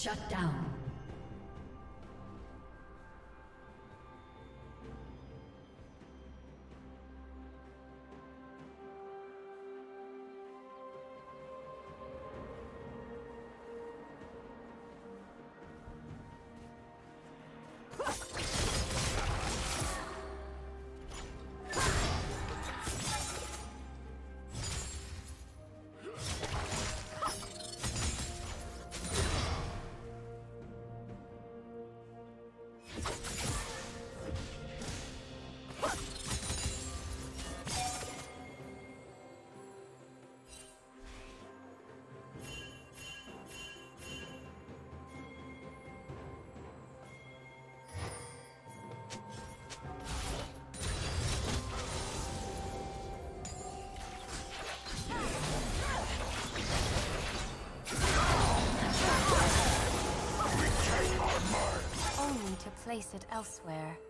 Shut down. Place it elsewhere.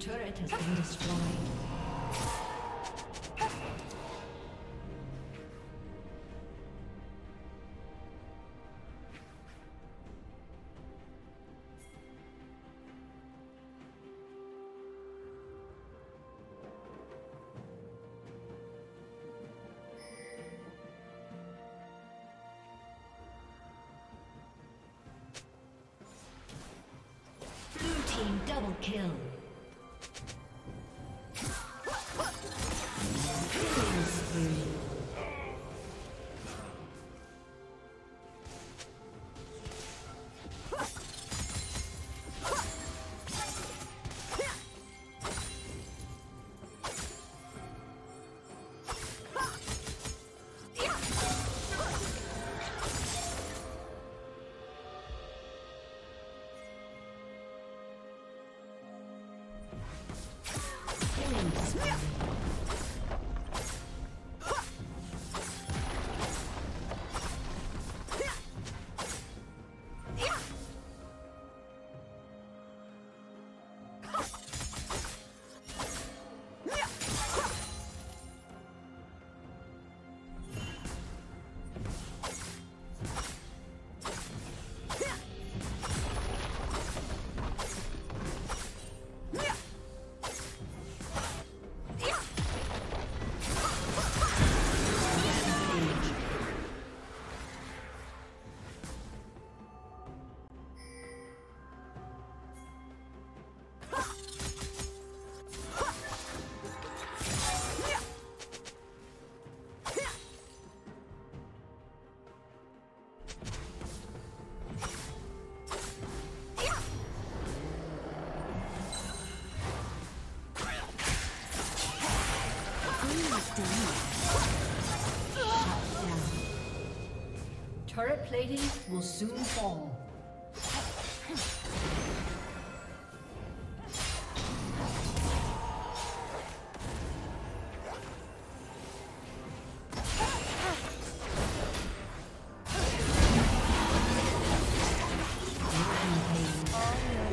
Turret has been destroyed. Double kill. plating will soon fall. All your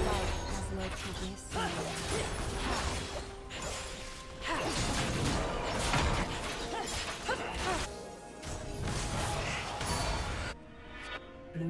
life to this.